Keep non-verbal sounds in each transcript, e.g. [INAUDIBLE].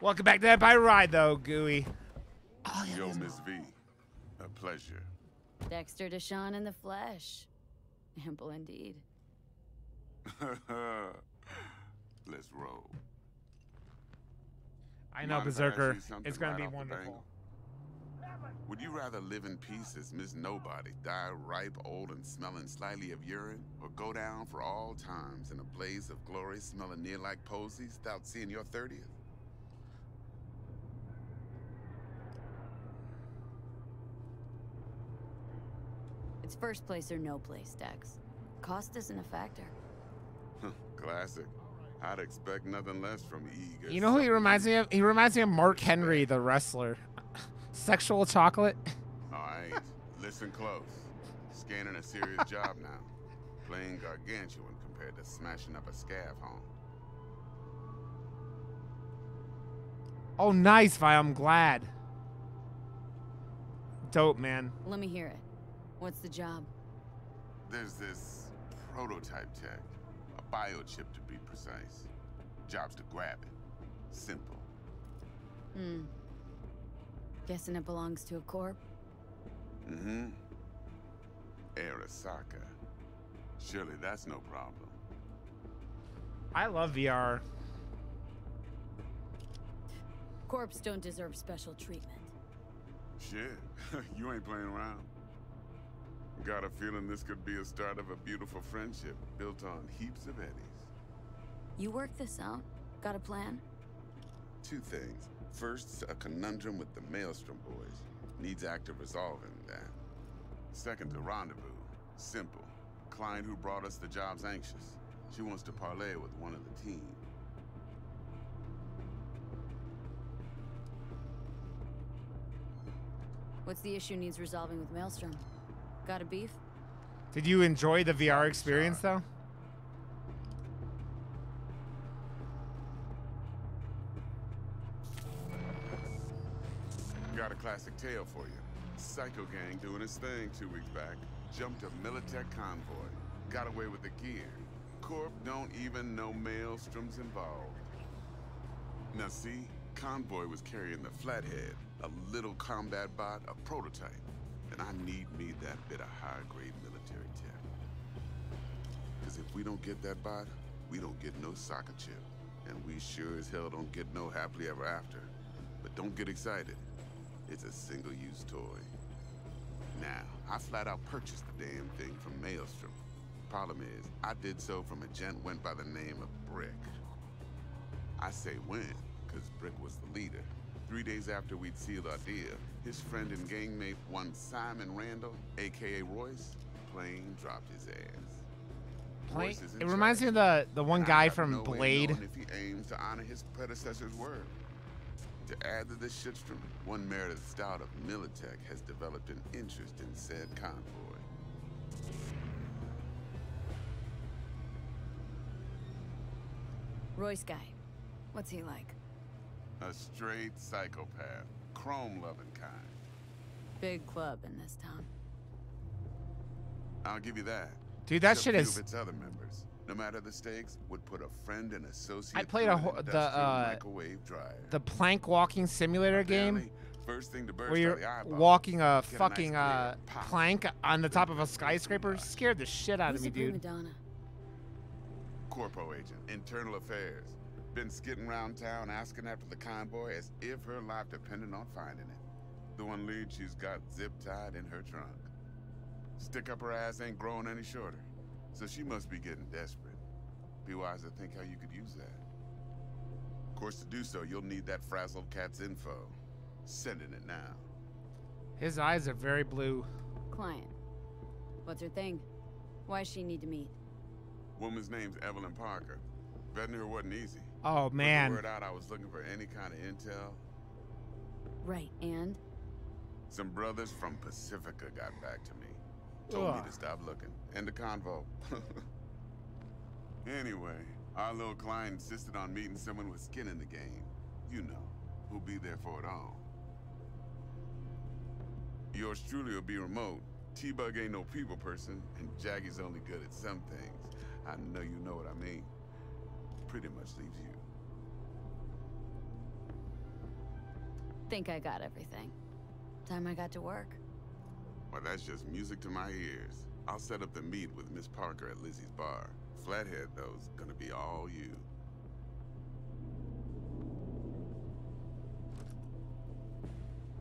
Welcome back to Empire Ride, though, Gooey. Oh, yeah, Yo, Miss V, a pleasure. Dexter DeShawn in the flesh. Ample indeed. [LAUGHS] Let's roll. I know, Berserker. It's gonna right be wonderful. Would you rather live in peace as Miss Nobody, die ripe, old, and smelling slightly of urine, or go down for all times in a blaze of glory smelling near like posies without seeing your 30th? First place or no place, Dex. Cost isn't a factor. Classic. I'd expect nothing less from Eager. You know who he reminds me of? He reminds me of Mark Henry, the wrestler. [LAUGHS] Sexual chocolate. All right, listen close. Scanning a serious [LAUGHS] job now. Playing gargantuan compared to smashing up a scav home. Oh, nice, Vi. I'm glad. Dope, man. Let me hear it. What's the job? There's this prototype tech. A biochip, to be precise. Job's to grab it. Simple. Hmm. Guessing it belongs to a corp? Mm-hmm. Arasaka. Surely that's no problem. I love VR. Corps don't deserve special treatment. Shit, [LAUGHS] you ain't playing around. Got a feeling this could be a start of a beautiful friendship built on heaps of eddies. You work this out? Got a plan? Two things. First, a conundrum with the Maelstrom boys. Needs active resolving that. Second, a rendezvous. Simple. Client who brought us the job's anxious. She wants to parlay with one of the team. What's the issue needs resolving with Maelstrom? Got a beef? Did you enjoy the VR experience though? Got a classic tale for you. Psycho gang doing his thing two weeks back. Jumped a Militech convoy. Got away with the gear. Corp don't even know Maelstrom's involved. Now see, Convoy was carrying the Flathead, a little combat bot, a prototype I need me that bit of high-grade military tech. Because if we don't get that bot, we don't get no soccer chip. And we sure as hell don't get no happily ever after. But don't get excited. It's a single-use toy. Now, I flat out purchased the damn thing from Maelstrom. Problem is, I did so from a gent went by the name of Brick. I say when, because Brick was the leader. Three days after we'd sealed our deal, his friend and gangmate, one Simon Randall, aka Royce, plain dropped his ass. Plain, it reminds me of the the one guy from no Blade. If he aims to honor his predecessor's word. To add to this shitstorm, one Meredith Stout of Militech has developed an interest in said convoy. Royce guy. What's he like? A straight psychopath. Chrome-loving kind. Big club in this town. I'll give you that. Dude, that shit is... its other members, no matter the stakes, would put a friend and associate I played a the uh, the plank walking simulator game First thing to where you're walking a fucking a nice uh, plank on the top of a skyscraper. Scared the shit out Who's of me, dude. Corpo agent, internal affairs. Been skidding around town asking after the convoy as if her life depended on finding it. The one lead she's got zip-tied in her trunk. Stick up her ass ain't growing any shorter, so she must be getting desperate. Be wise to think how you could use that. Of course, to do so, you'll need that frazzled cat's info. Sending it now. His eyes are very blue. Client. What's her thing? Why does she need to meet? Woman's name's Evelyn Parker. Vetting her wasn't easy. Oh man. Word out I was looking for any kind of intel. Right, and? Some brothers from Pacifica got back to me. Told Ugh. me to stop looking. End the convo. [LAUGHS] anyway, our little client insisted on meeting someone with skin in the game. You know, who'll be there for it all. Yours truly will be remote. T-Bug ain't no people person, and Jackie's only good at some things. I know you know what I mean. Pretty much leaves you Think I got everything. Time I got to work. Well, that's just music to my ears. I'll set up the meet with Miss Parker at Lizzie's bar. Flathead, though's gonna be all you.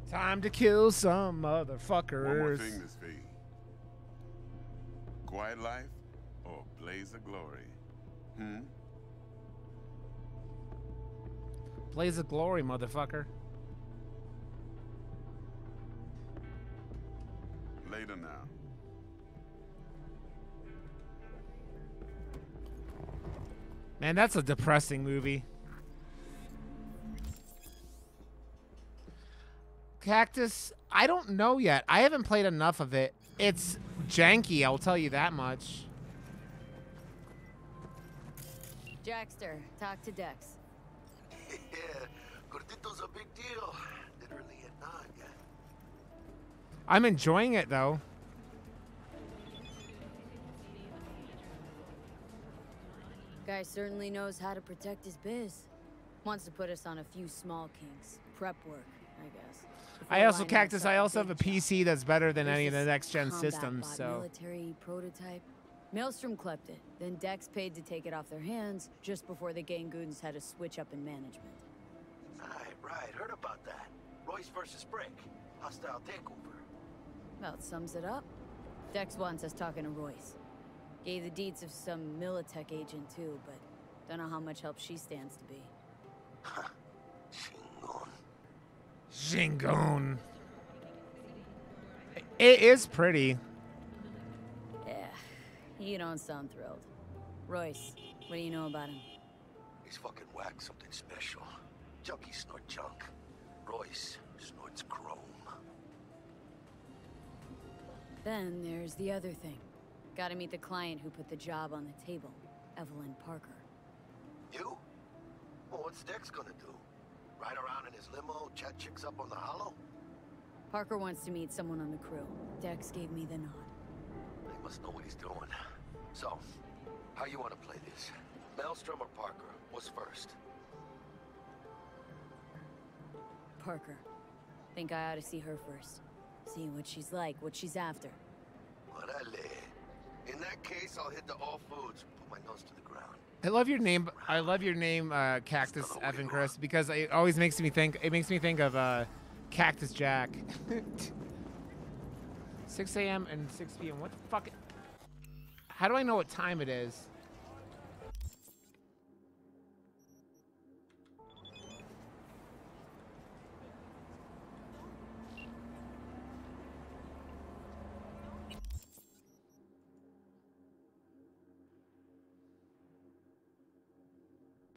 Time to kill some motherfuckers. One more thing, Miss V. Quiet life or blaze of glory? Hmm? Blaze of glory, motherfucker. Later now. Man, that's a depressing movie. Cactus, I don't know yet. I haven't played enough of it. It's janky, I'll tell you that much. Jackster, talk to Dex. Yeah, Gordito's a big deal. Literally and not, yeah. I'm enjoying it though. Guy certainly knows how to protect his biz. Wants to put us on a few small kinks. Prep work, I guess. I also lining Cactus. I also have a. PC that's better than any of the next gen systems. So military prototype. Maelstrom clept it. Then Dex paid to take it off their hands just before the Gangoons had a switch up in management. Right, right. Heard about that. Royce versus Brick. Hostile takeover. About sums it up. Dex wants us talking to Royce. Gave the deeds of some Militech agent too, but don't know how much help she stands to be. Shingon. Shingon. It is pretty. Yeah, you don't sound thrilled. Royce, what do you know about him? He's fucking whack something special. Junkies snort junk. Royce snorts chrome. Then there's the other thing. Gotta meet the client who put the job on the table, Evelyn Parker. You? Well, what's Dex gonna do? Ride around in his limo, chat chicks up on the hollow? Parker wants to meet someone on the crew. Dex gave me the nod. He must know what he's doing. So, how you want to play this? Maelstrom or Parker? What's first? Parker. Think I ought to see her first. See what she's like, what she's after. Orale. In that case, I'll hit the all foods. Put my nose to the ground. I love your name. I love your name, uh, Cactus Evan Chris, because it always makes me think. It makes me think of uh, Cactus Jack. [LAUGHS] 6 a.m. and 6 p.m. What the fuck? How do I know what time it is?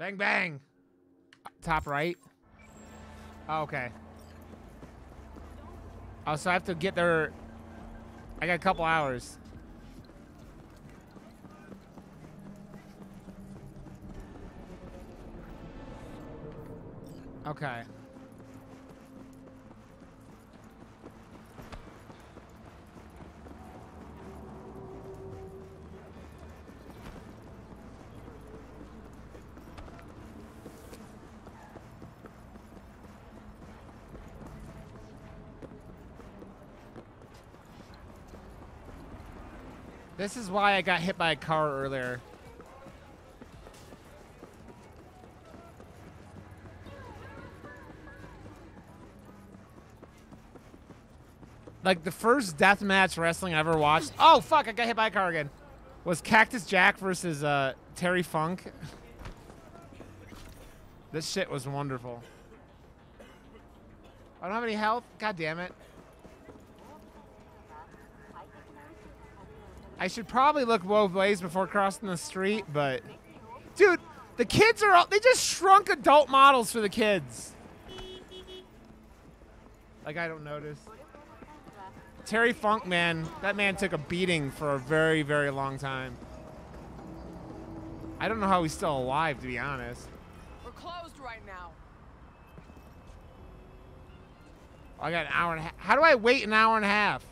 Bang bang. Top right. Oh, okay. Oh, so I have to get there. I got a couple hours. Okay. This is why I got hit by a car earlier. Like the first deathmatch wrestling I ever watched. Oh fuck! I got hit by a car again. Was Cactus Jack versus uh, Terry Funk. [LAUGHS] this shit was wonderful. I don't have any health. God damn it. I should probably look both ways before crossing the street, but dude, the kids are all they just shrunk adult models for the kids. Like I don't notice. Terry Funk, man, that man took a beating for a very, very long time. I don't know how he's still alive, to be honest. We're closed right now. I got an hour and a half. How do I wait an hour and a half?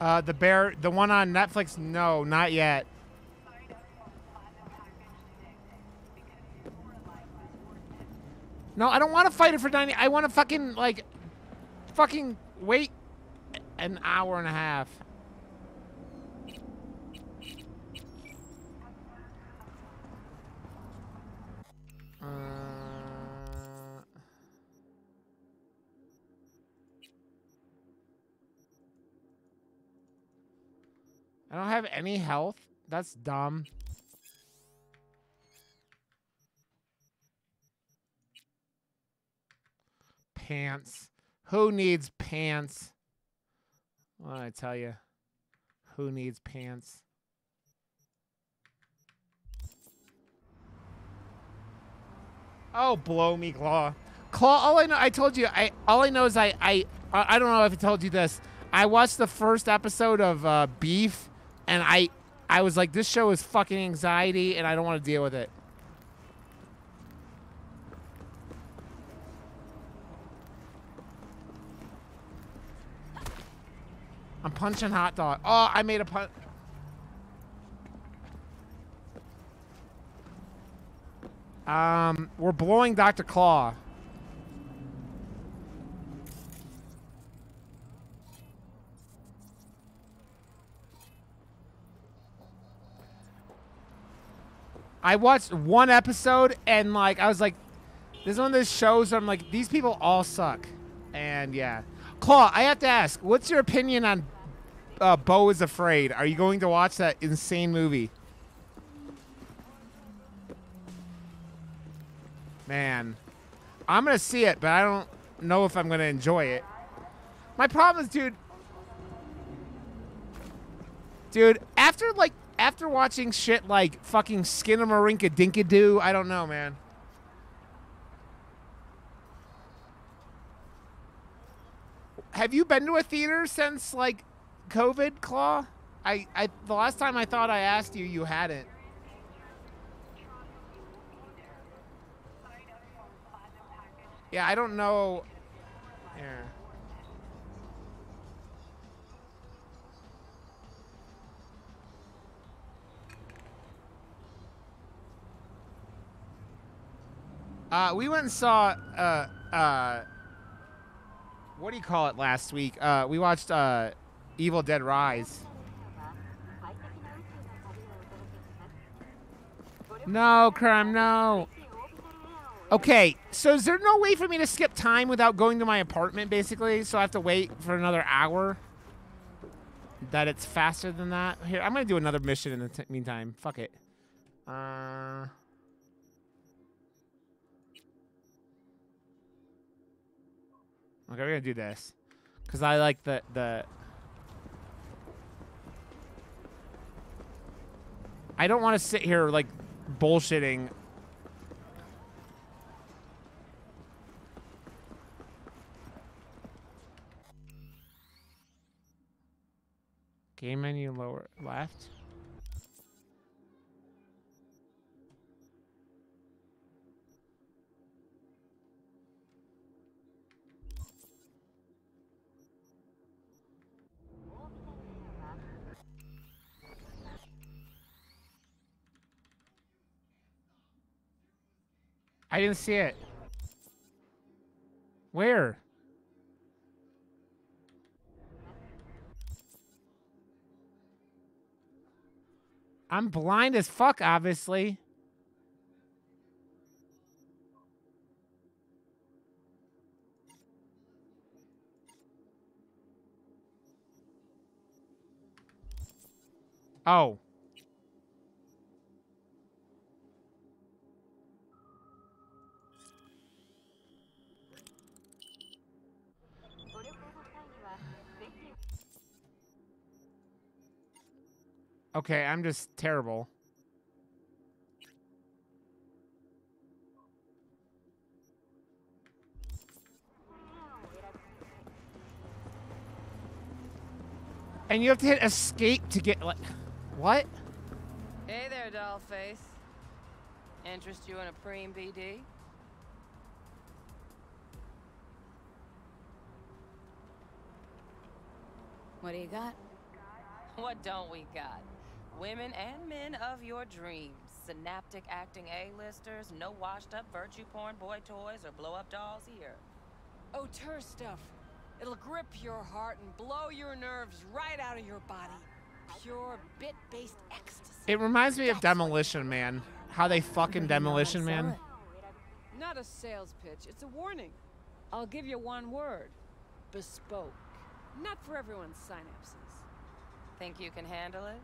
Uh, the bear, the one on Netflix. No, not yet. No, I don't want to fight it for 90. I want to fucking, like, fucking wait an hour and a half. Don't have any health. That's dumb. Pants. Who needs pants? What I tell you? Who needs pants? Oh, blow me, Claw. Claw. All I know, I told you. I all I know is I I I don't know if I told you this. I watched the first episode of uh, Beef, and I I was like, this show is fucking anxiety, and I don't want to deal with it. I'm punching hot dog. Oh, I made a punch. Um, we're blowing Dr. Claw. I watched one episode and like I was like, this is one of those shows I'm like, these people all suck. And yeah. Claw, I have to ask, what's your opinion on uh, Beau is Afraid? Are you going to watch that insane movie? Man, I'm gonna see it, but I don't know if I'm gonna enjoy it. My problem is, dude. Dude, after like after watching shit like fucking Skinamarinka Dinkadoo, I don't know, man. Have you been to a theater since like COVID, Claw? I, I the last time I thought I asked you, you hadn't. Yeah, I don't know. Uh, we went and saw uh uh what do you call it last week? Uh, we watched uh, Evil Dead Rise. No, crime, no. Okay, so is there no way for me to skip time without going to my apartment, basically? So I have to wait for another hour? That it's faster than that? Here, I'm going to do another mission in the meantime. Fuck it. Uh... Okay, we're to do this. Because I like the... the I don't want to sit here, like, bullshitting Game menu lower left. I didn't see it. Where? I'm blind as fuck, obviously. Oh. Okay, I'm just terrible. And you have to hit escape to get like what? Hey there, dollface. Interest you in a preem BD? What do you got? What don't we got? Women and men of your dreams. Synaptic acting A-listers, no washed-up virtue porn boy toys or blow-up dolls here. Oh, Auteur stuff. It'll grip your heart and blow your nerves right out of your body. Pure bit-based ecstasy. It reminds me of Demolition Man. How they fucking Demolition Man. Not a sales pitch, it's a warning. I'll give you one word. Bespoke. Not for everyone's synapses. Think you can handle it?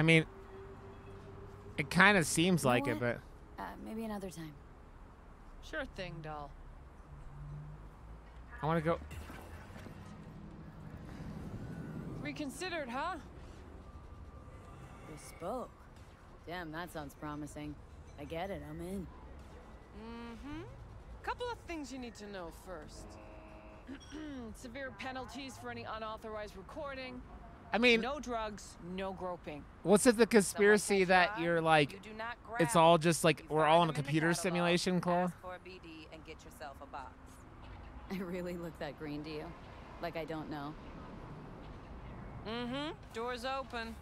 I mean, it kind of seems You like it, but Uh, maybe another time. Sure thing, doll. I want to go. Reconsidered, huh? Bespoke. Damn, that sounds promising. I get it, I'm in. Mm-hmm. Couple of things you need to know first. [CLEARS THROAT] Severe penalties for any unauthorized recording. I mean, No drugs, no groping. what's it the conspiracy catch that you're like, You do not it's all just like we're all in a computer catalog, simulation, Claw? ask for a BD and get yourself a box. I really look that green to you. Like I don't know. Mm-hmm. Doors open.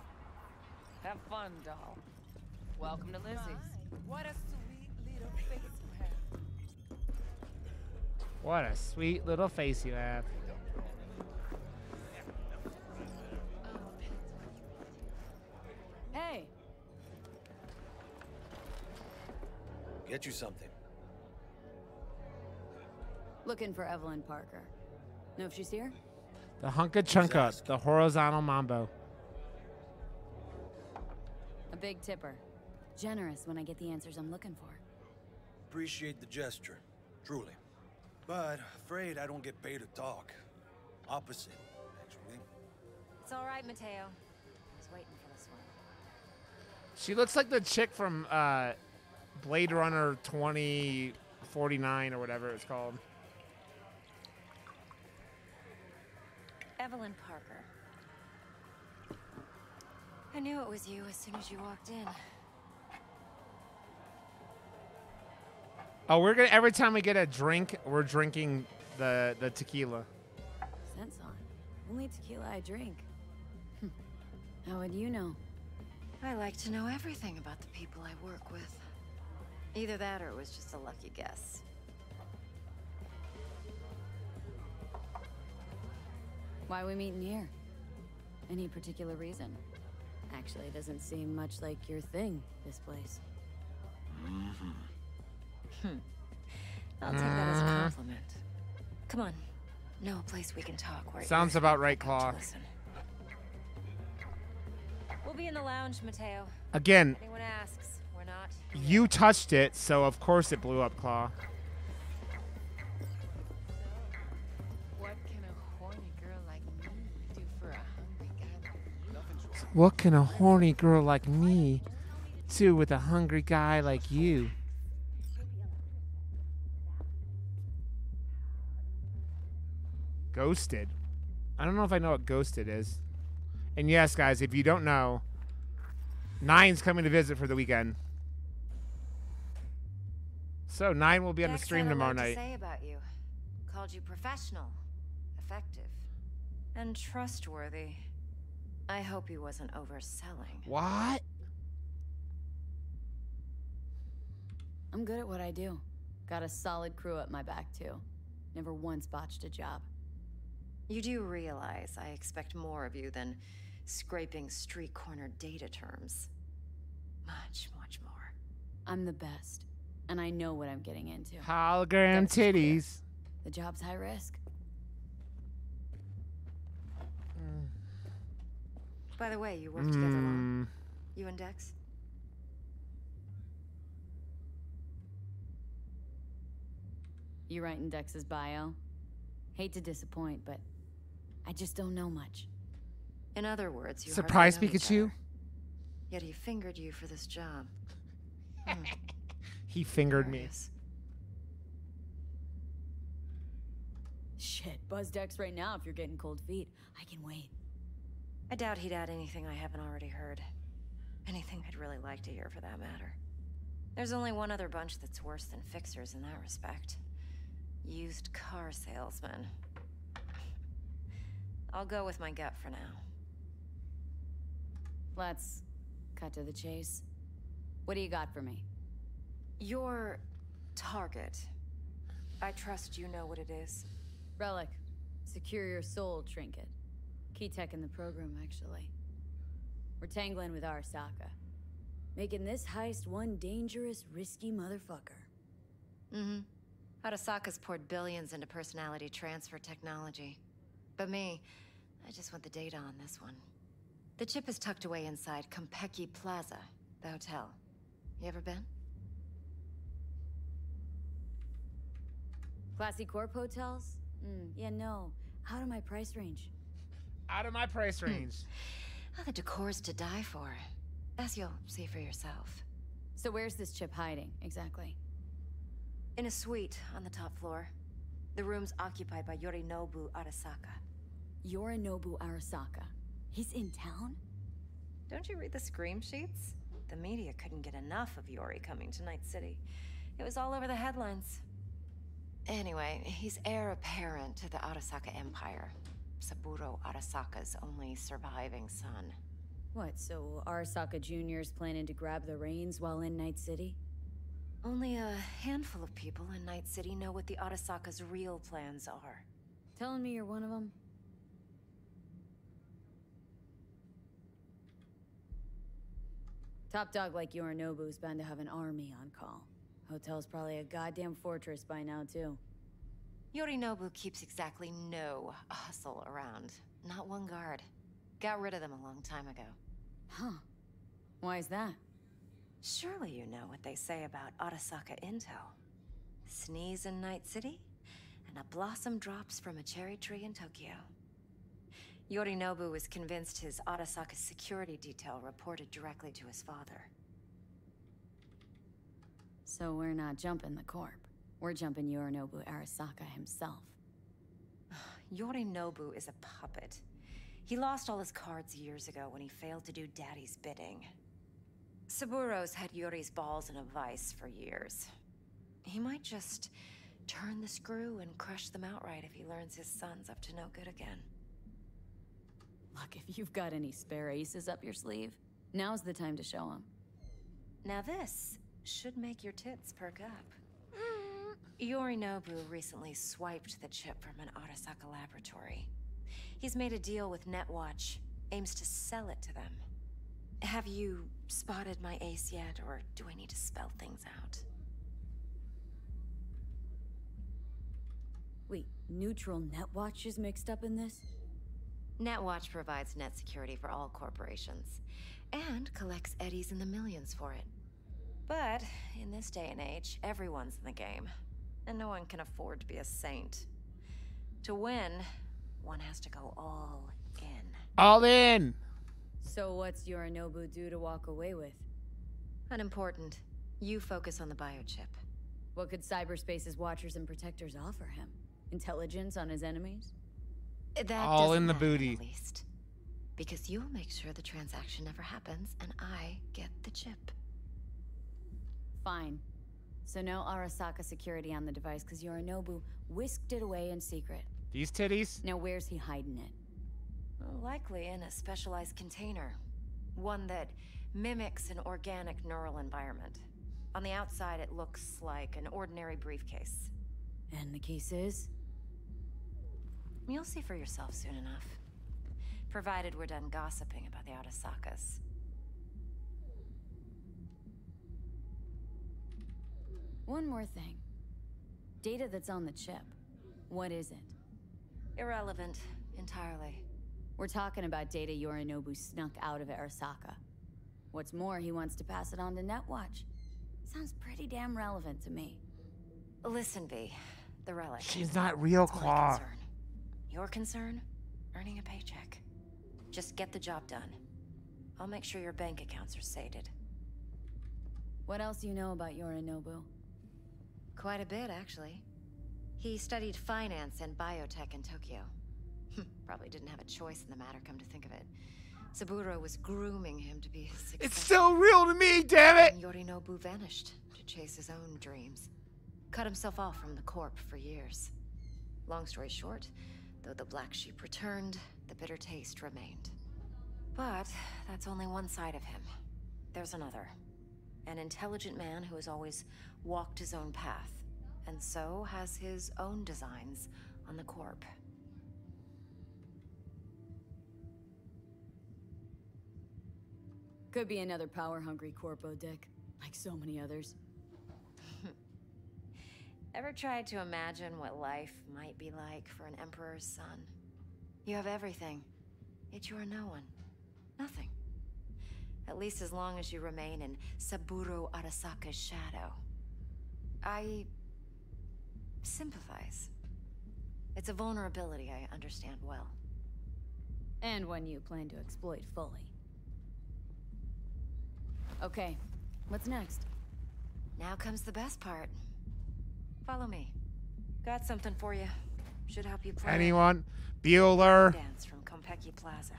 Have fun, doll. Welcome to Lizzie's. What a sweet little face you have. What a sweet little face you have. Hey, Get you something. looking for Evelyn Parker. Know if she's here? The hunka chunka, ask? the horizontal mambo. A big tipper. Generous when I get the answers I'm looking for. Appreciate the gesture, truly. But afraid I don't get paid to talk. Opposite, actually. It's all right, Mateo. She looks like the chick from uh, Blade Runner 2049 or whatever it's called. Evelyn Parker. I knew it was you as soon as you walked in. Oh, we're gonna every time we get a drink, we're drinking the the tequila. Sense on. Only tequila I drink. [LAUGHS] How would you know? I like to know everything about the people I work with. Either that or it was just a lucky guess. Why are we meeting here? Any particular reason? Actually, it doesn't seem much like your thing, this place. hmm I'll take that as a compliment. Come on. No place we can talk where Sounds about right, won't Claw. listen. We'll be in the lounge, Mateo. Again, Anyone asks, we're not. you touched it, so of course it blew up, Claw. What can a horny girl like me do for a hungry guy? What can a horny girl like me do with a hungry guy like you? Ghosted. I don't know if I know what ghosted is. And yes, guys, if you don't know, Nine's coming to visit for the weekend. So Nine will be on the stream tomorrow lot night. To say about you. Called you professional, effective, and trustworthy. I hope he wasn't overselling. What? I'm good at what I do. Got a solid crew at my back, too. Never once botched a job. You do realize I expect more of you than scraping street corner data terms. Much, much more. I'm the best, and I know what I'm getting into. Hologram Dex is clear. titties. The job's high risk. By the way, you work together long? Mm, You and Dex? You writing Dex's bio? Hate to disappoint, but I just don't know much. In other words, you Surprise hardly know Pikachu? Yet he fingered you for this job. Hmm. [LAUGHS] he fingered me. Shit, buzz Dex right now if you're getting cold feet. I can wait. I doubt he'd add anything I haven't already heard. Anything I'd really like to hear, for that matter. There's only one other bunch that's worse than fixers in that respect. Used car salesmen. I'll go with my gut for now. Let's cut to the chase. What do you got for me? Your target. I trust you know what it is. Relic. Secure your soul trinket. Key tech in the program, actually. We're tangling with Arasaka. Making this heist one dangerous, risky motherfucker. Mm-hmm. Arasaka's poured billions into personality transfer technology. But me, I just want the data on this one. The chip is tucked away inside Konpeki Plaza, the hotel. You ever been? Classy Corp hotels? Mm, yeah, no. Out of my price range. Out of my price range. Oh, the decor's to die for. As you'll see for yourself. So where's this chip hiding, exactly? In a suite on the top floor. The room's occupied by Yorinobu Arasaka. Yorinobu Arasaka. He's in town? Don't you read the scream sheets? The media couldn't get enough of Yori coming to Night City. It was all over the headlines. Anyway, he's heir apparent to the Arasaka Empire. Saburo Arasaka's only surviving son. What, so Arasaka Jr.'s planning to grab the reins while in Night City? Only a handful of people in Night City know what the Arasaka's real plans are. Telling me you're one of them? Top dog like Yorinobu's bound to have an army on call. Hotel's probably a goddamn fortress by now, too. Yorinobu keeps exactly no hustle around. Not one guard. Got rid of them a long time ago. Huh. Why is that? Surely you know what they say about Arasaka intel. Sneeze in Night City, and a blossom drops from a cherry tree in Tokyo. Yorinobu was convinced his Arasaka security detail reported directly to his father. So we're not jumping the Corp. We're jumping Yorinobu Arasaka himself. [SIGHS] Yorinobu is a puppet. He lost all his cards years ago when he failed to do Daddy's bidding. Saburo's had Yori's balls in a vice for years. He might just turn the screw and crush them outright if he learns his son's up to no good again. Look, if you've got any spare aces up your sleeve, now's the time to show them. Now this should make your tits perk up. Yorinobu recently swiped the chip from an Arasaka laboratory. He's made a deal with Netwatch, aims to sell it to them. Have you spotted my ace yet, or do I need to spell things out? Wait, neutral Netwatch is mixed up in this? Netwatch provides net security for all corporations, and collects eddies in the millions for it. But, in this day and age, everyone's in the game, and no one can afford to be a saint. To win, one has to go all in. All in. So what's Yorinobu due to walk away with? Unimportant. You focus on the biochip. What could cyberspace's watchers and protectors offer him? Intelligence on his enemies? That All in the booty. At least. Because you'll make sure the transaction never happens, and I get the chip. Fine. So no Arasaka security on the device because Yorinobu whisked it away in secret. These titties? Now where's he hiding it? Well, likely in a specialized container. One that mimics an organic neural environment. On the outside, it looks like an ordinary briefcase. And the case is? You'll see for yourself soon enough. Provided we're done gossiping about the Arasakas. One more thing. Data that's on the chip. What is it? Irrelevant, entirely. We're talking about data Yorinobu snuck out of Arasaka. What's more, he wants to pass it on to Netwatch. Sounds pretty damn relevant to me. Listen, V. The relic. She's not real, That's Claw. Concern. Your concern? Earning a paycheck. Just get the job done. I'll make sure your bank accounts are sated. What else do you know about Yorinobu? Quite a bit, actually. He studied finance and biotech in Tokyo. Hmm, probably didn't have a choice in the matter, come to think of it. Saburo was grooming him to be his successor. It's so real to me, damn it! And Yorinobu vanished to chase his own dreams. Cut himself off from the Corp for years. Long story short, Though the black sheep returned, the bitter taste remained. But that's only one side of him. There's another. An intelligent man who has always walked his own path, and so has his own designs on the Corp. Could be another power-hungry corpo, Dick. Like so many others. Ever tried to imagine what life might be like for an Emperor's son? You have everything, yet you are no one. Nothing. At least as long as you remain in Saburo Arasaka's shadow. I... sympathize. It's a vulnerability I understand well. And one you plan to exploit fully. Okay, what's next? Now comes the best part. Follow me. Got something for you. Should help you plan. Anyone? Bueller. Dance from Konpeki Plaza.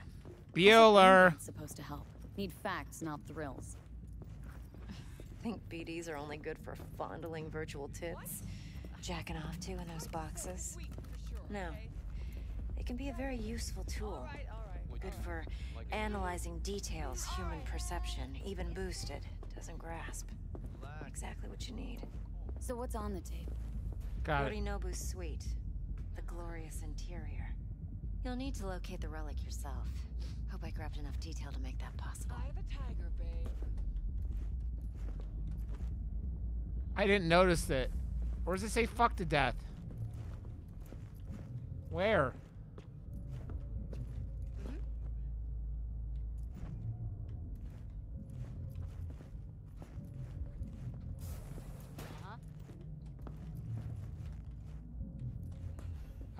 Bueller. Supposed to help. Need facts, not thrills. Think BDs are only good for fondling virtual tits? Jacking off to in those boxes? No. it can be a very useful tool. Good for analyzing details human perception, even boosted, doesn't grasp. Exactly what you need. So what's on the tape? Got it. Suite. The glorious interior. You'll need to locate the relic yourself. Hope I grabbed enough detail to make that possible. Eye of the tiger, babe. I didn't notice it. Or does it say fuck to death? Where?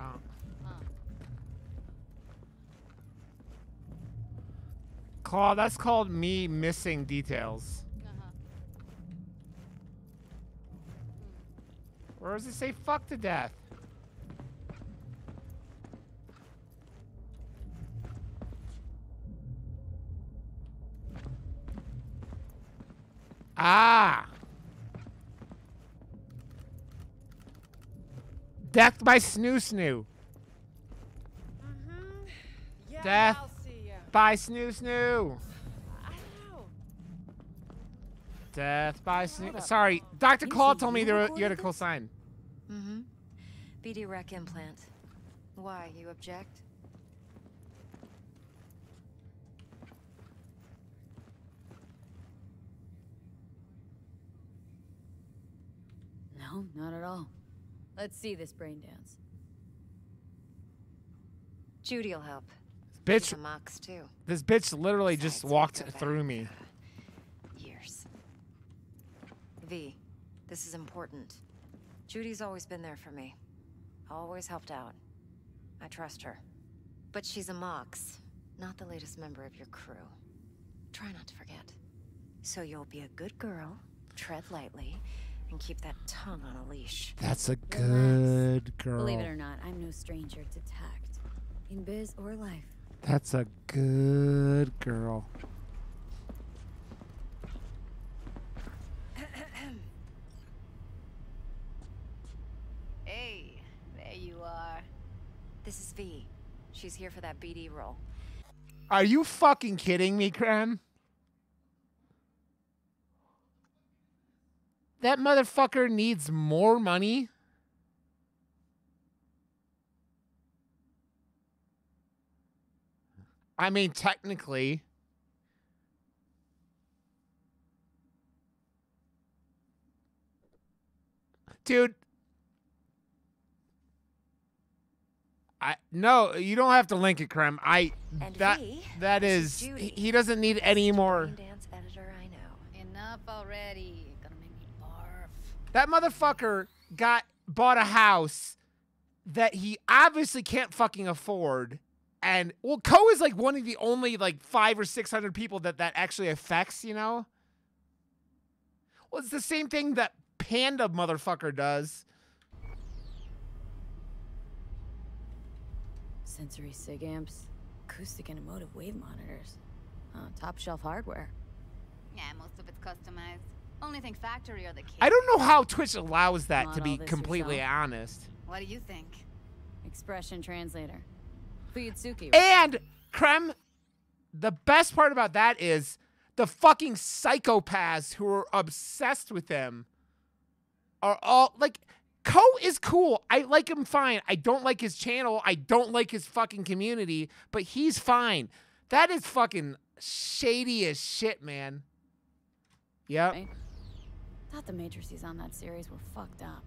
Oh. Claw, that's called me missing details. Where does it say fuck to death? Ah! Death by Snoo Snoo. Yeah, Death. I'll see. By Snoo Snoo. I know. Death by Snoo. Sorry, Dr. You Claw told me you there, you had a cool sign. Mm-hmm. BD rec implant. Why, you object? No, not at all. Let's see this brain dance. Judy'll help. Bitch, She's mox too. this bitch literally just Besides, we walked through me. uh, Years. V, this is important. Judy's always been there for me. Always helped out. I trust her. But she's a mox, not the latest member of your crew. Try not to forget. So you'll be a good girl, tread lightly, and keep that tongue on a leash. That's a good girl. Believe it or not, I'm no stranger to tact. In biz or life. That's a good girl. [COUGHS] Hey, there you are. This is V. She's here for that BD role. Are you fucking kidding me, Krem? That motherfucker needs more money. I mean, technically. Dude. I no, you don't have to link it, Krem. I And that V, that this is is he doesn't need any more. Dance editor I know. Enough already. Gonna make me barf. That motherfucker got bought a house that he obviously can't fucking afford. And well, Co is like one of the only like five or six hundred people that that actually affects. You know. Well, it's the same thing that Panda motherfucker does. Sensory sig amps, acoustic and emotive wave monitors. Uh, top shelf hardware. Yeah, most of it's customized. Only thing factory are the kids. I don't know how Twitch allows that to be completely yourself? honest. What do you think? Expression translator. Fuyutsuki. And Krem, the best part about that is the fucking psychopaths who are obsessed with him are all like Ko is cool. I like him fine. I don't like his channel. I don't like his fucking community, but he's fine. That is fucking shady as shit, man. Yep. Right? Thought the matrices on that series were fucked up.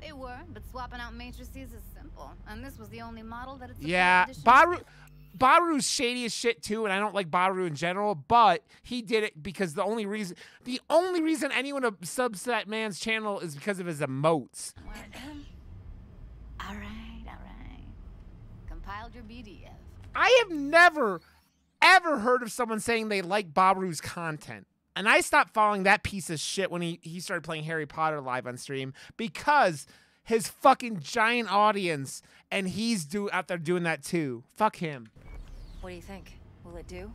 They were, but swapping out matrices is simple. And this was the only model that it's Yeah, Baru Baru's shady as shit too, and I don't like Baru in general, but he did it because the only reason the only reason anyone subs that man's channel is because of his emotes. all right, all right. Compiled your BDF. I have never ever heard of someone saying they like Baru's content. And I stopped following that piece of shit when he, he started playing Harry Potter live on stream because his fucking giant audience and he's do out there doing that too. Fuck him. What do you think? Will it do?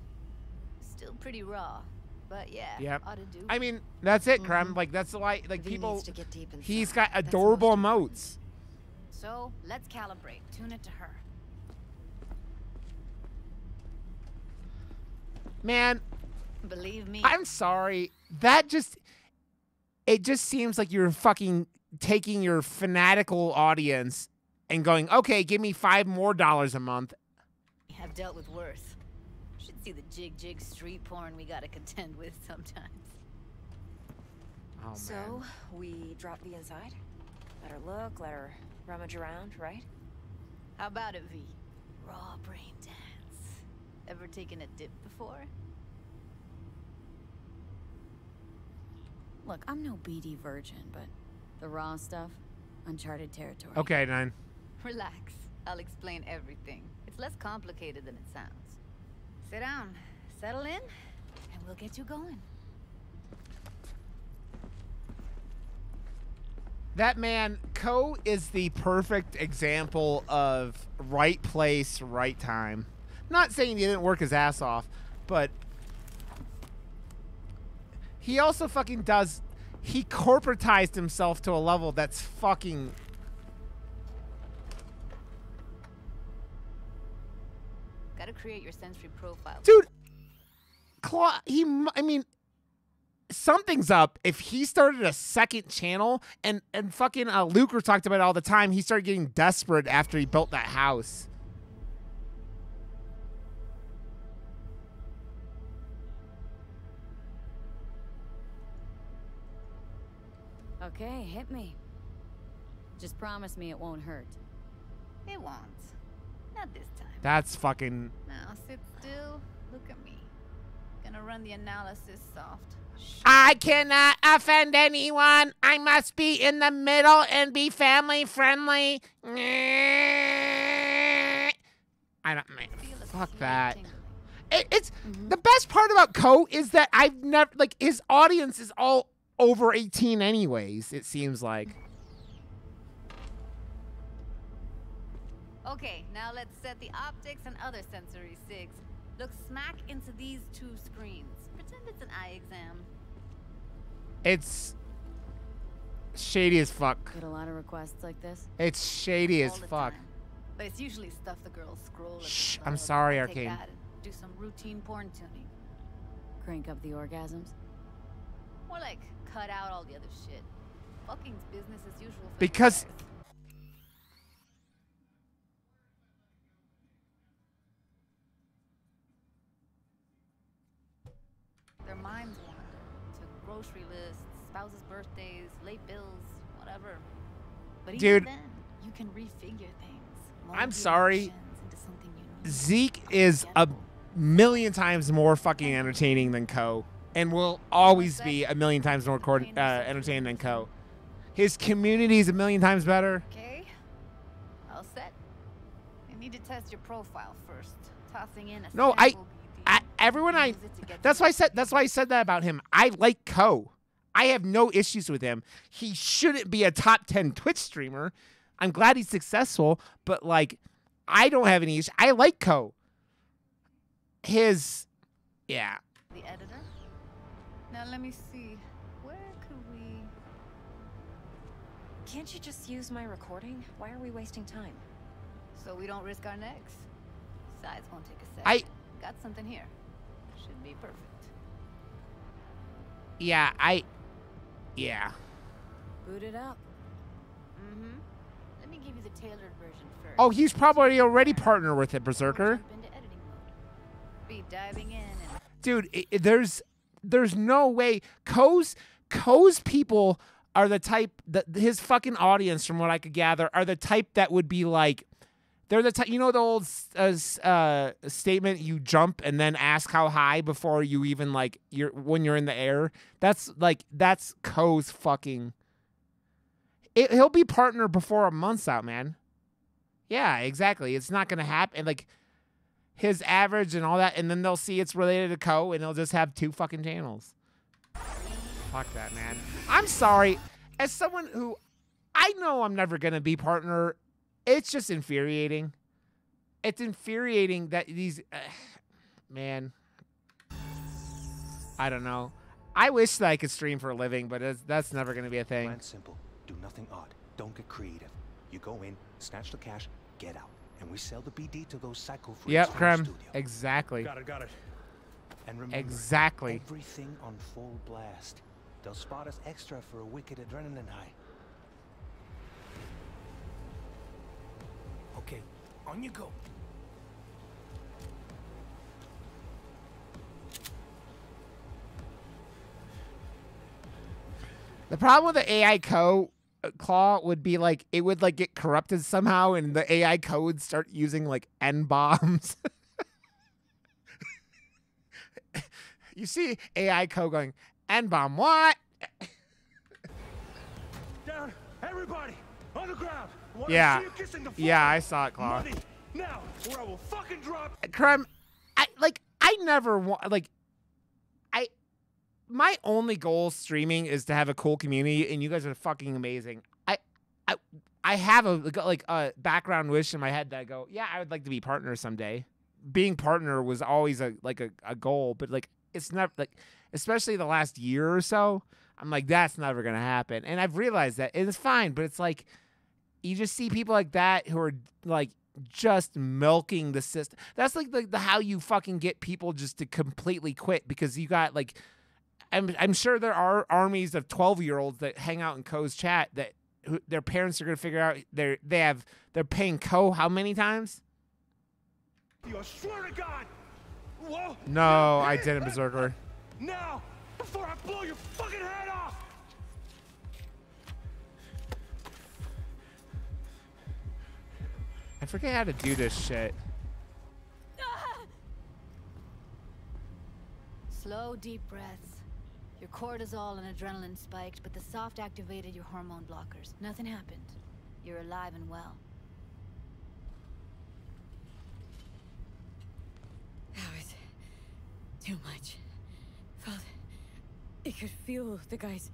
Still pretty raw. But yeah, Yep. ought to do. I mean, that's it, Krem. Mm-hmm. Like that's why like V people needs to get deep inside. he's got adorable emotes. So let's calibrate. Tune it to her. Man, Believe me. I'm sorry. That just it just seems like you're fucking taking your fanatical audience and going, "Okay, give me 5 more dollars a month." We have dealt with worse. Should see the jig jig street porn we gotta contend with sometimes. Oh man. So, we drop V inside? Let her look, let her rummage around, right? How about it, V? Raw brain dance. Ever taken a dip before? Look, I'm no BD virgin, but the raw stuff, uncharted territory. Okay, nine. Relax. I'll explain everything. It's less complicated than it sounds. Sit down, settle in, and we'll get you going. That man, Ko is the perfect example of right place, right time. Not saying he didn't work his ass off, but he also fucking does. He corporatized himself to a level that's fucking. Gotta create your sensory profile. Dude, Claw, he, I mean, something's up if he started a second channel and, and fucking uh, Luker talked about it all the time. He started getting desperate after he built that house. Okay, hit me. Just promise me it won't hurt. It won't. Not this time. That's fucking. Now sit still. Look at me. Gonna run the analysis soft. I cannot offend anyone. I must be in the middle and be family friendly. I don't. Man, fuck that. It, it's mm-hmm. the best part about Ko is that I've never like his audience is all over 18 anyways. It seems like. Okay, now let's set the optics and other sensory sigs. Look smack into these two screens. Pretend it's an eye exam. It's shady as fuck. Get a lot of requests like this. It's shady as all the fuck. time. But it's usually stuff the girls scroll. Shh, I'm sorry, I'll take Arcane. Do some routine porn tuning. Crank up the orgasms. More like cut out all the other shit. Fucking's business as usual. For Because- Their minds wander to grocery lists, spouses' birthdays, late bills, whatever. But even Dude. then, you can refigure things. I'm sorry. emotions into something unique. Zeke is a million times more fucking entertaining than Ko, and will always be a million times more cord, uh, entertaining than Co. His community is a million times better. Okay. All set. You need to test your profile first. Tossing in a No, I- I, everyone I Use it to get that's why I said that's why I said that about him. I like Co. I have no issues with him. He shouldn't be a top 10 Twitch streamer. I'm glad he's successful, but like I don't have any issues. I like Co. His yeah. the editor. Now let me see. Where could we? Can't you just use my recording? Why are we wasting time? So we don't risk our necks. Sides won't take a second. I- got something here. Should be perfect. Yeah, I. Yeah. Boot it up. Mm-hmm. Let me give you the tailored version first. Oh, he's probably already partnered with it, Berserker. Jump into editing mode. Be diving in and Dude, i i- there's there's no way. Co's Co's people are the type that his fucking audience, from what I could gather, are the type that would be like. They're the type, you know, the old uh, uh, statement: you jump and then ask how high before you even like you're when you're in the air. That's like that's Co's fucking. It, he'll be partner before a month's out, man. Yeah, exactly. It's not gonna happen. Like his average and all that, and then they'll see it's related to Co, and they'll just have two fucking channels. Fuck that, man. I'm sorry. As someone who I know I'm never gonna be partner, it's just infuriating. It's infuriating that these, uh, man. I don't know. I wish that I could stream for a living, but that's never gonna be a thing. Plan simple. Do nothing odd. Don't get creative. You go in, snatch the cash, get out. And we sell the BD to those psycho freaks Yep, from the Krem. Exactly. Got it, got it. And remember, Exactly. everything on full blast. They'll spot us extra for a wicked adrenaline high. Okay, on you go. The problem with the AI co uh, claw would be like it would like get corrupted somehow, and the AI code start using like n bombs. [LAUGHS] you see AI code going n bomb what? Down, everybody, on the ground. Yeah. see you kissing the Yeah. I saw it, Claw. Money, now, or I will fucking drop. I like I never want like my only goal streaming is to have a cool community and you guys are fucking amazing. I I I have a like a background wish in my head that I go, yeah, I would like to be partner someday. Being partner was always a like a, a goal, but like it's not like especially the last year or so, I'm like that's never gonna happen. And I've realized that and it's fine, but it's like you just see people like that who are like just milking the system. That's like the, the how you fucking get people just to completely quit because you got like I'm I'm sure there are armies of 12 year olds that hang out in Co's chat that who, their parents are gonna figure out they they have they're paying Co how many times? You I swear to God. Whoa. No, I didn't, Berserker. Now, before I blow your fucking head off. I forget how to do this shit. Ah. Slow, deep breaths. Your cortisol and adrenaline spiked, but the soft activated your hormone blockers. Nothing happened. You're alive and well. That was too much. Felt it could feel the guy's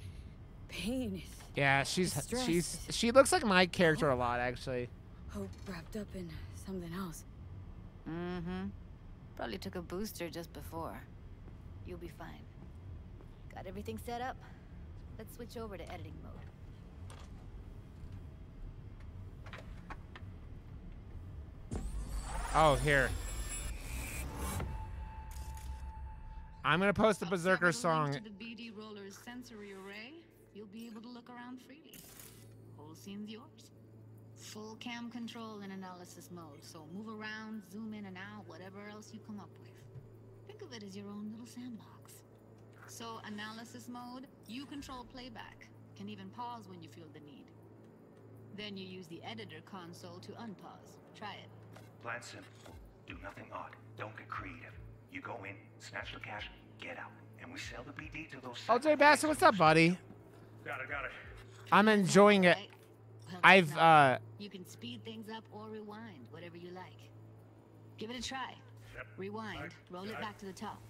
pain. His Yeah, she's Stress. she's she looks like my character a lot actually. hope wrapped up in something else. Mm-hmm. Probably took a booster just before. You'll be fine. Got everything set up? Let's switch over to editing mode. Oh, here. I'm gonna post a Berserker song. To the BD Roller's sensory array, you'll be able to look around freely. Whole scene's yours. Full cam control in analysis mode, so move around, zoom in and out, whatever else you come up with. Think of it as your own little sandbox. So, analysis mode, you control playback, can even pause when you feel the need. Then you use the editor console to unpause. Try it. Plan simple. Do nothing odd. Don't get creative. You go in, snatch the cash, get out. And we sell the BD to those Oh, Jay Bassett, what's up, buddy? Got it, got it. I'm enjoying it. Well, I've not- uh You can speed things up or rewind, whatever you like. Give it a try. Rewind, roll it back to the top.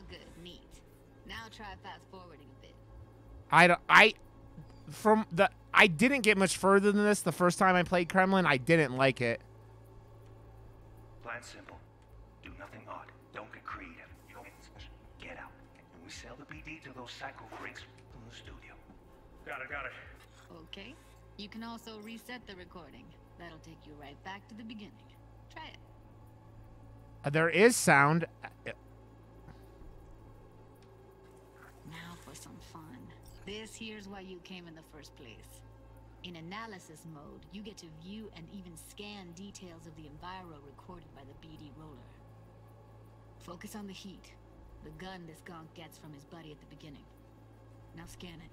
All good, neat. Now try fast forwarding a bit. I don't I from the I didn't get much further than this the first time I played Kremlin. I didn't like it. Plan simple. Do nothing odd. Don't get creative. You go in, snatch, get out. And we sell the BD to those psycho freaks from the studio. Got it, got it. Okay, You can also reset the recording. That'll take you right back to the beginning. Try it. Uh, there is sound. For some fun. This here's why you came in the first place. In analysis mode, you get to view and even scan details of the enviro recorded by the BD roller. Focus on the heat, the gun this gonk gets from his buddy at the beginning. Now scan it.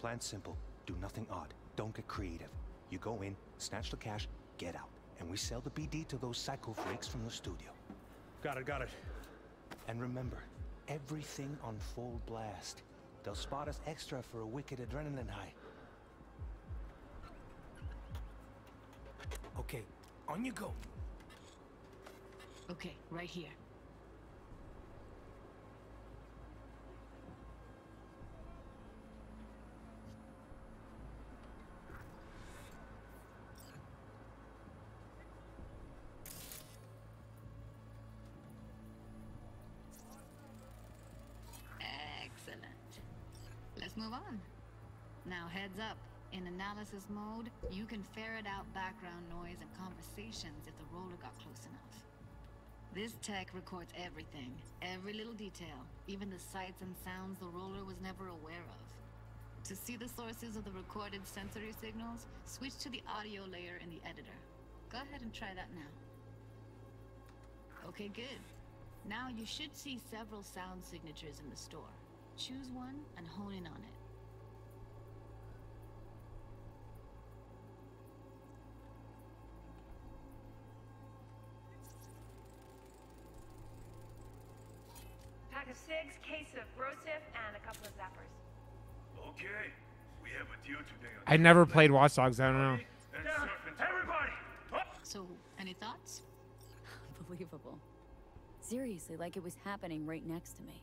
Plan simple. Do nothing odd. Don't get creative. You go in, snatch the cash, get out. And we sell the BD to those psycho freaks from the studio. Got it, got it. And remember, everything on full blast. They'll spot us extra for a wicked adrenaline high. Okay, on you go. Okay, right here. Excellent. Let's move on. Now heads up. In analysis mode, you can ferret out background noise and conversations if the roller got close enough. This tech records everything, every little detail, even the sights and sounds the roller was never aware of. To see the sources of the recorded sensory signals, switch to the audio layer in the editor. Go ahead and try that now. Okay, good. Now you should see several sound signatures in the store. Choose one and hone in on it. Pack of cigs, case of Broseph, and a couple of zappers. Okay, we have a deal today. I never played Watch Dogs. I don't know. And surfing. Everybody! So, any thoughts? [LAUGHS] Unbelievable. Seriously, like it was happening right next to me.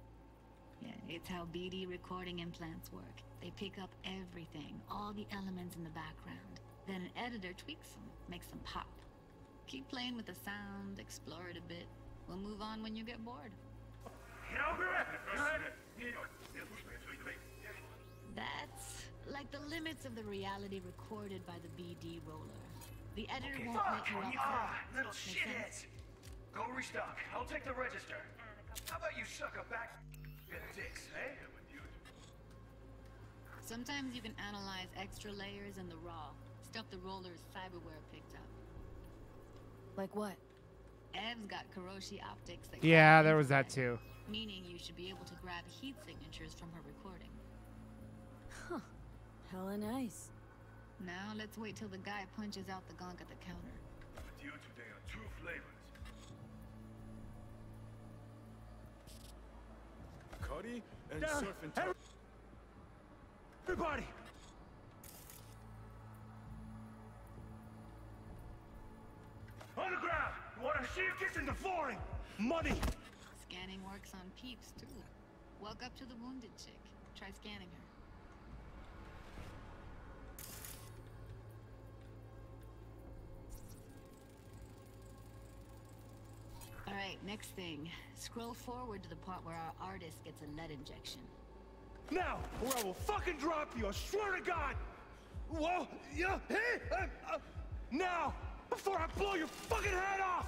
Yeah, it's how BD recording implants work. They pick up everything, all the elements in the background. Then an editor tweaks them, makes them pop. Keep playing with the sound, explore it a bit. We'll move on when you get bored. That's like the limits of the reality recorded by the BD roller. The editor Okay, won't fuck! let you ah, little shitheads! Go restock. I'll take the register. How about you suck a back? Sometimes you can analyze extra layers in the raw, stuff the roller's cyberware picked up. Like what? Ev's got Kiroshi optics that Yeah, there was that too. Meaning you should be able to grab heat signatures from her recording. Huh. Hella nice. Now let's wait till the guy punches out the gonk at the counter. A deal today on two flavors. Cuddy and Down. surf and turf. Everybody! On the ground! You wanna see you kissing the flooring? Money! Scanning works on peeps too. Walk up to the wounded chick. Try scanning her. Next thing. Scroll forward to the part where our artist gets a lead injection. Now, or I will fucking drop you, I swear to God! Whoa, yeah, hey, uh, uh, now, before I blow your fucking head off!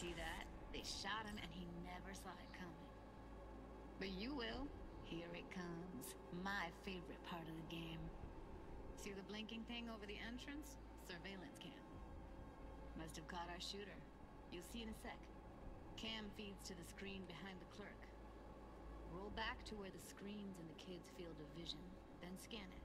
See that? They shot him and he never saw it coming. But you will. Here it comes. My favorite part of the game. See the blinking thing over the entrance? Surveillance cam. Must have caught our shooter. You'll see in a sec. Cam feeds to the screen behind the clerk. Roll back to where the screen's in the kid's field of vision, then scan it.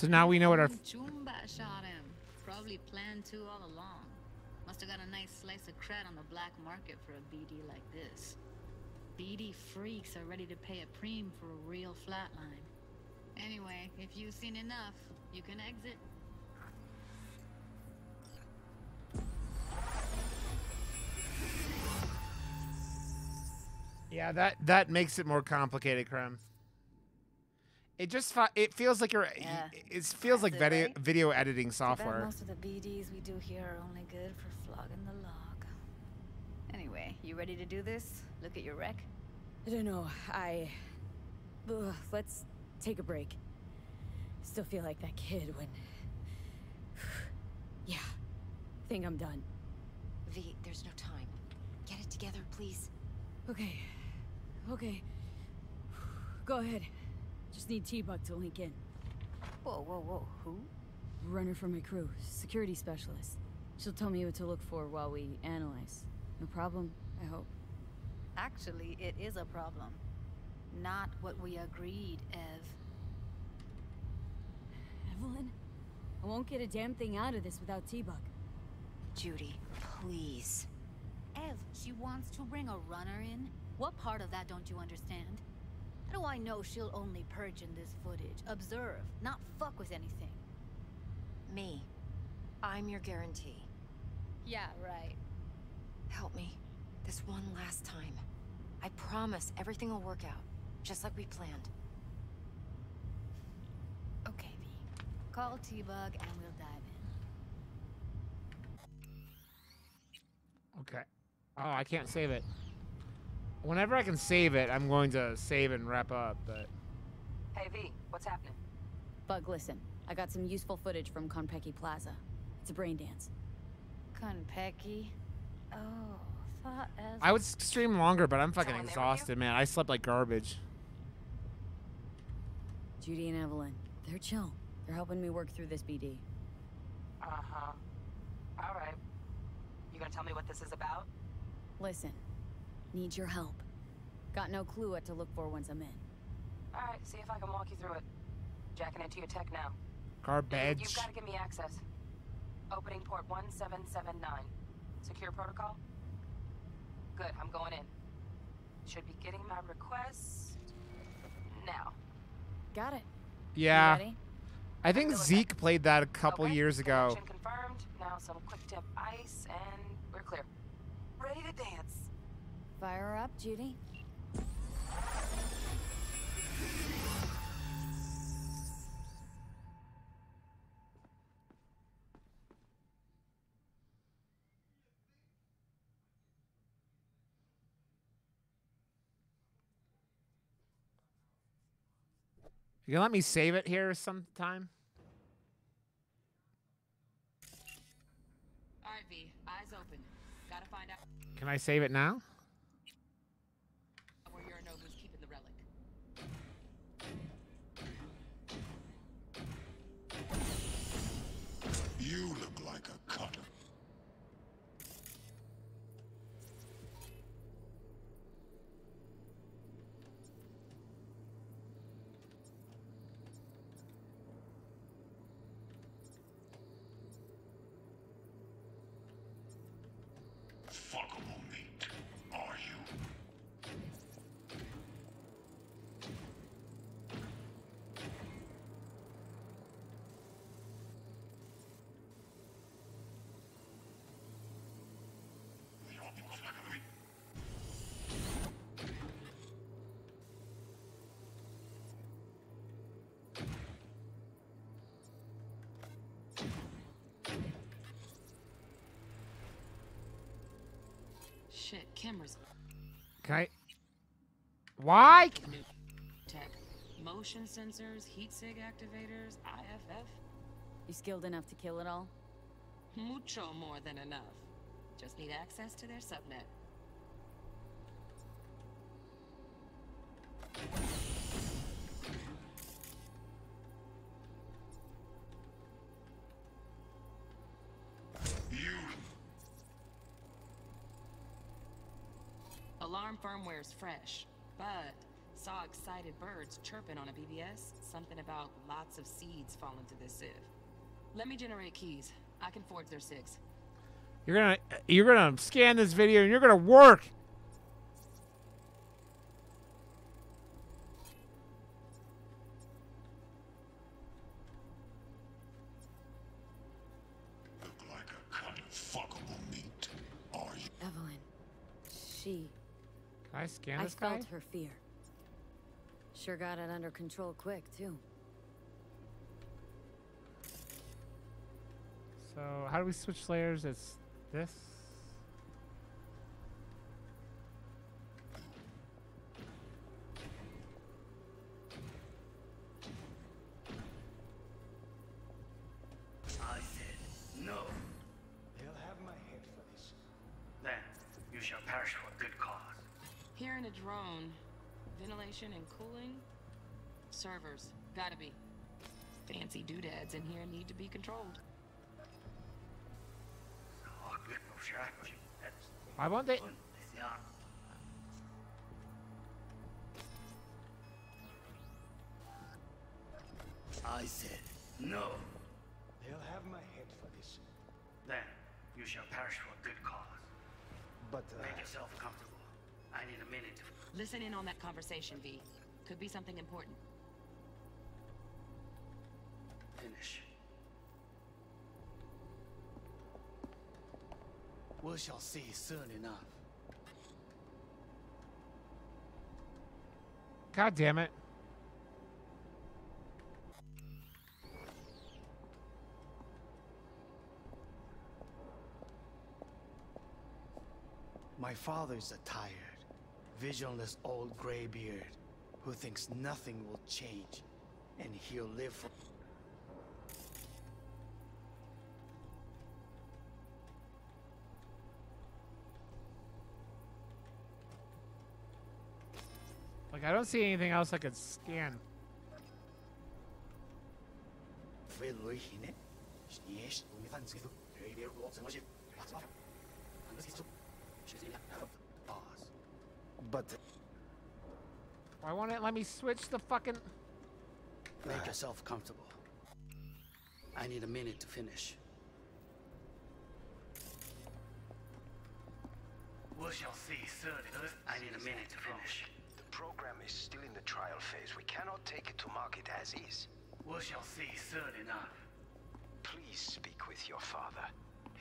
So now we know what our. Chumba shot him. Probably planned to all along. Must have got a nice slice of cred on the black market for a BD like this. BD freaks are ready to pay a preem for a real flatline. Anyway, if you've seen enough, you can exit. Yeah, that that makes it more complicated, Krem. It just fi- it feels like you're Yeah. it feels like video eh? video editing software. most of the BDs we do here are only good for flogging the log. Anyway, you ready to do this? Look at your wreck? I don't know. I. Ugh, let's take a break. Still feel like that kid when. [SIGHS] yeah. Think I'm done. V, there's no time. Get it together, please. Okay. Okay. [SIGHS] Go ahead. Just need T-Bug to link in. Whoa, whoa, whoa. Who? Runner for my crew. Security specialist. She'll tell me what to look for while we analyze. No problem, I hope. Actually, it is a problem. Not what we agreed, Ev. Evelyn? I won't get a damn thing out of this without T-Bug. Judy, please. Ev, she wants to bring a runner in? What part of that don't you understand? How do I know she'll only purge in this footage? Observe, not fuck with anything. Me. I'm your guarantee. Yeah, right. Help me. This one last time. I promise everything will work out. Just like we planned. Okay, V. Call T-Bug and we'll dive in. Okay. Oh, I can't save it. Whenever I can save it, I'm going to save and wrap up, but Hey V, what's happening? Bug, listen. I got some useful footage from Konpeki Plaza. It's a brain dance. Konpeki? Oh, thought as... I would stream longer, but I'm fucking Someone there with you? exhausted, man. I slept like garbage. Judy and Evelyn. They're chill. They're helping me work through this BD. Uh-huh. All right. You gonna tell me what this is about? Listen. Need your help. Got no clue what to look for once I'm in. All right, see if I can walk you through it. Jacking into your tech now. Garbage. You've got to give me access. Opening port 1779. Secure protocol? Good, I'm going in. Should be getting my request now. Got it. Yeah. ready? I think Zeke played that a couple Okay, years ago. connection confirmed. Now some quick tip ice and we're clear. Ready to dance. Fire her up, Judy. You can let me save it here sometime? All right, V. Eyes open. Gotta find out Can I save it now? where Yorinobu's keeping the relic. You look like a cutter. Fuckable meat, are you? Shit, cameras. Can I? Why? New tech. Motion sensors, heat sig activators, IFF. You skilled enough to kill it all? Mucho more than enough. Just need access to their subnet. Alarm firmware's fresh, but saw excited birds chirping on a BBS. Something about lots of seeds falling to this sieve. Let me generate keys. I can forge their six. You're gonna you're gonna scan this video and you're gonna work. Look like a cut of fuckable meat, are you? Evelyn. She. Can I this guy? felt her fear. Sure got it under control quick, too. So how do we switch layers? It's this. Ventilation and cooling, servers, gotta be. Fancy doodads in here need to be controlled. Why won't they? I said no. They'll have my head for this. Then you shall perish for a good cause. But uh, Make yourself comfortable. I need a minute to Listen in on that conversation, V. Could be something important. finish. We shall see soon enough. God damn it. My father's a tired, visionless old graybeard who thinks nothing will change, and he'll live for. Like I don't see anything else I could scan. But Why won't it let me switch the fucking? make yourself comfortable. I need a minute to finish. We shall see soon. I need a minute to finish. The program is still in the trial phase. We cannot take it to market as is. We shall see soon enough. Please speak with your father.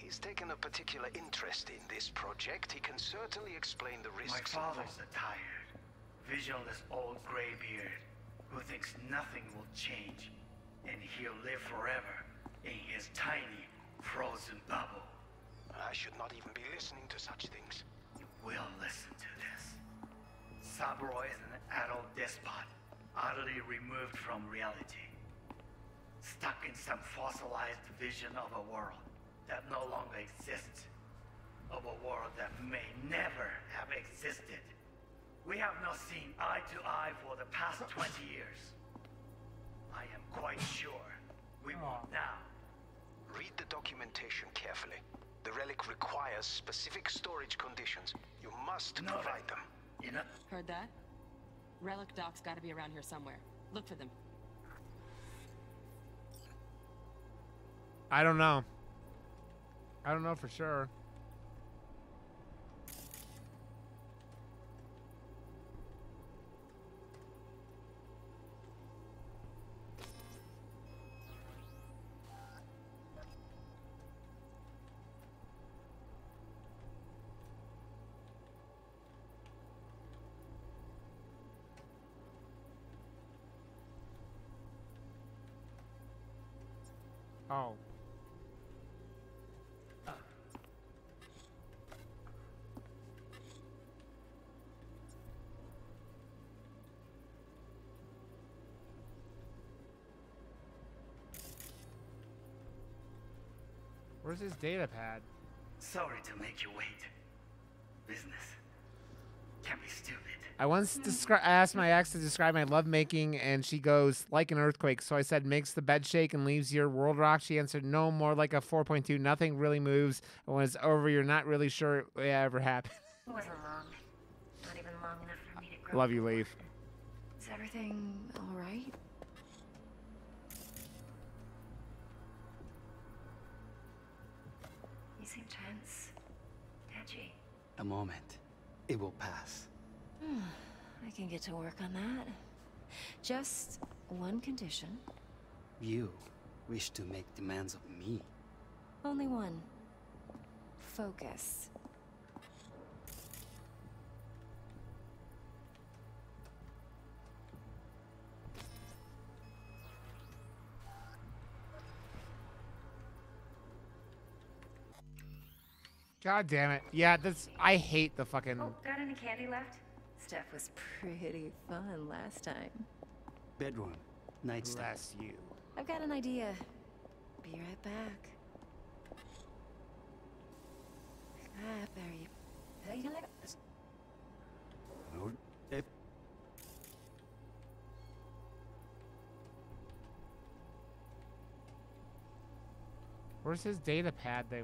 He's taken a particular interest in this project. He can certainly explain the risks. My father's a tired, visionless old graybeard who thinks nothing will change, and he'll live forever in his tiny, frozen bubble. I should not even be listening to such things. You will listen to this. Saburo is an adult despot, utterly removed from reality. Stuck in some fossilized vision of a world that no longer exists. Of a world that may never have existed. We have not seen eye to eye for the past 20 years. I am quite sure we won't ah. now. Read the documentation carefully. The relic requires specific storage conditions. You must No, provide them. You know, Heard that? Relic docs gotta be around here somewhere. Look for them. I don't know. I don't know for sure. Where's his data pad? sorry to make you wait. Business can be stupid. I once descri- I asked my ex to describe my lovemaking, and she goes, like an earthquake. So I said, makes the bed shake and leaves your world rock. She answered, no, more like a 4.2. Nothing really moves. And when it's over, you're not really sure it ever happened. [LAUGHS] It wasn't long. Not even long enough for me to grow. Love you, Leaf. Is everything all right? A moment. It will pass. Hmm, [SIGHS] I can get to work on that. Just one condition. You wish to make demands of me. Only one. Focus. God damn it. Yeah, this I hate the fucking. Oh, got any candy left? Stuff was pretty fun last time. Bedroom. Nightstand. Bless you. I've got an idea. Be right back. Ah, there you. You like this? No, eh, Where's his data pad? They.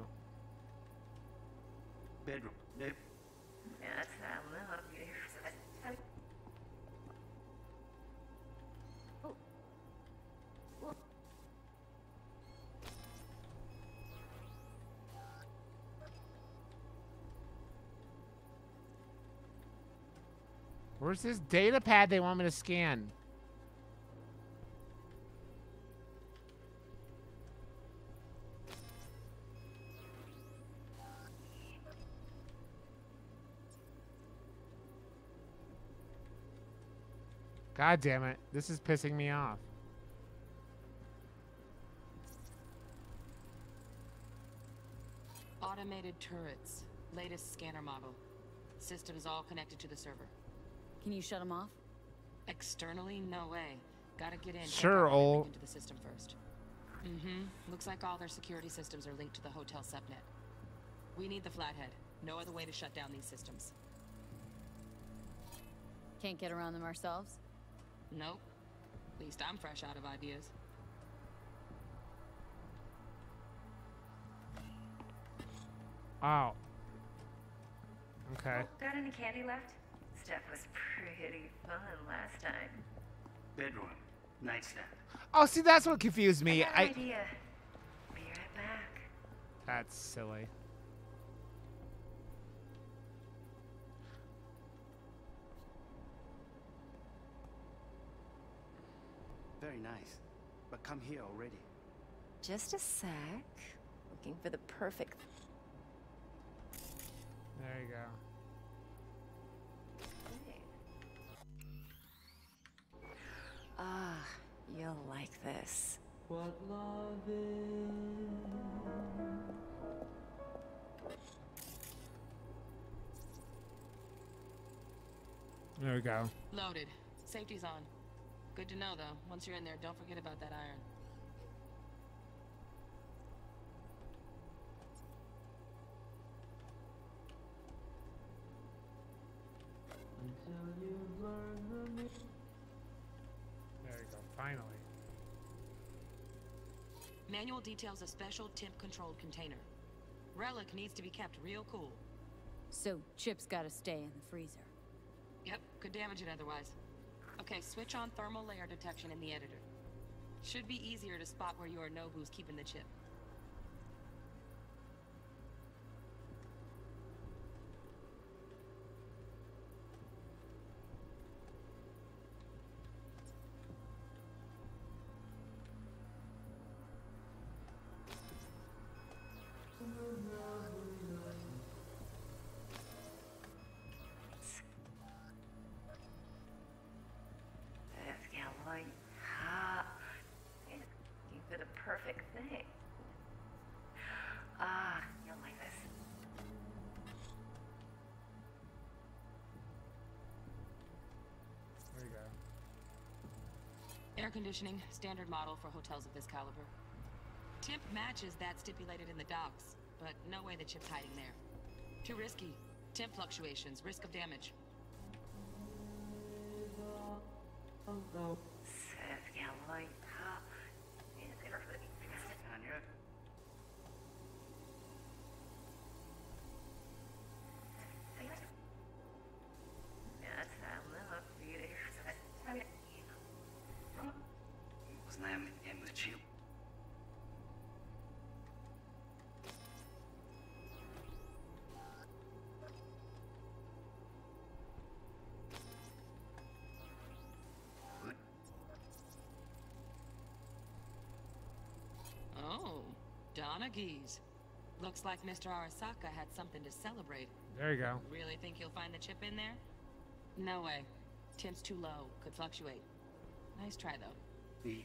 Bedroom. That's that love. Where's this data pad? They want me to scan. God damn it. This is pissing me off. Automated turrets. Latest scanner model. Systems all connected to the server. Can you shut them off? Externally, no way. Gotta get in. Sure, old. into the system first. Mm-hmm. Looks like all their security systems are linked to the hotel subnet. We need the flathead. No other way to shut down these systems. Can't get around them ourselves? Nope. At least I'm fresh out of ideas. Oh. Okay. Oh, got any candy left? Stuff was pretty fun last time. bedroom. Nightstand. Oh, see, that's what confused me. got an I. idea. Be right back. That's silly. Very nice. But come here already. Just a sec. Looking for the perfect. There you go. Ah, you'll like this. What love is. There we go. Loaded. Safety's on. Good to know, though. Once you're in there, don't forget about that iron. There you go. Finally. Manual details a special temp-controlled container. Relic needs to be kept real cool. So, Chip's gotta stay in the freezer. Yep, could damage it otherwise. Okay, switch on thermal layer detection in the editor. Should be easier to spot where Yorinobu's keeping the chip. Air conditioning, standard model for hotels of this caliber. Temp matches that stipulated in the docs, but no way the chip's hiding there. Too risky. Temp fluctuations, risk of damage Galloway. Ha! Anya? That's that love beauty. Slam him with chip. Oh, Donaghy's. Looks like Mr. Arasaka had something to celebrate. There you go. Really think you'll find the chip in there? No way. Temp's too low. Could fluctuate. Nice try, though. The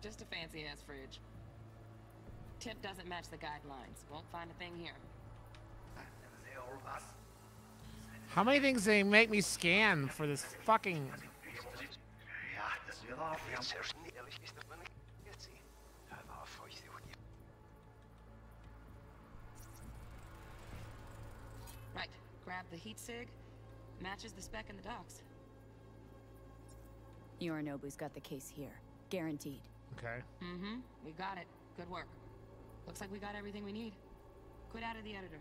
Just a fancy ass fridge. Tip doesn't match the guidelines. Won't find a thing here. How many things they make me scan for this fucking? Right. Grab the heat sig. Matches the spec in the docs. Yorinobu's got the case here. Guaranteed. Okay. Mm-hmm. We got it. Good work. Looks like we got everything we need. Quit out of the editor.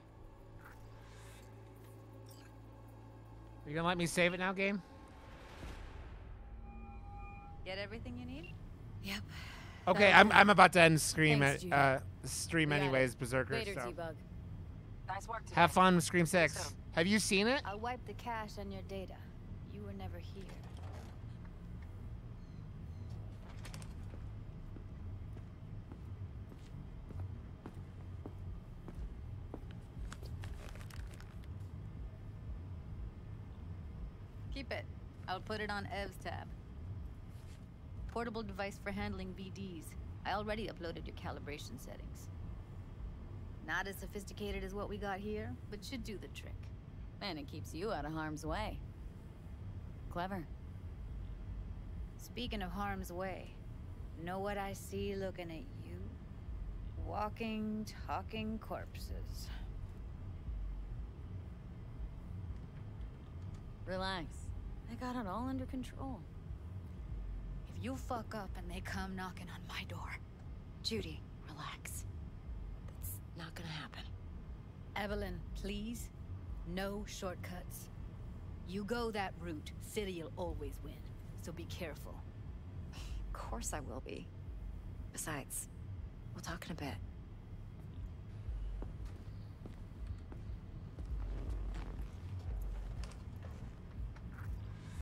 You gonna let me save it now, game? Get everything you need? Yep. Okay, I'm I'm about to end stream Thanks, at uh stream We it. anyways, Berserker. Later, so. T-Bug. Nice work today. Have fun with Scream Six. Have you seen it? I'll wipe the cache on your data. You were never here. Keep it. I'll put it on Ev's tab. Portable device for handling BDs. I already uploaded your calibration settings. Not as sophisticated as what we got here, but should do the trick. And it keeps you out of harm's way. Clever. Speaking of harm's way, know what I see looking at you? Walking, talking corpses. Relax. I got it all under control. If you fuck up and they come knocking on my door, Judy, relax. That's not gonna happen. Evelyn, please, no shortcuts. You go that route, City'll always win. So be careful. Of course I will be. Besides, we'll talk in a bit.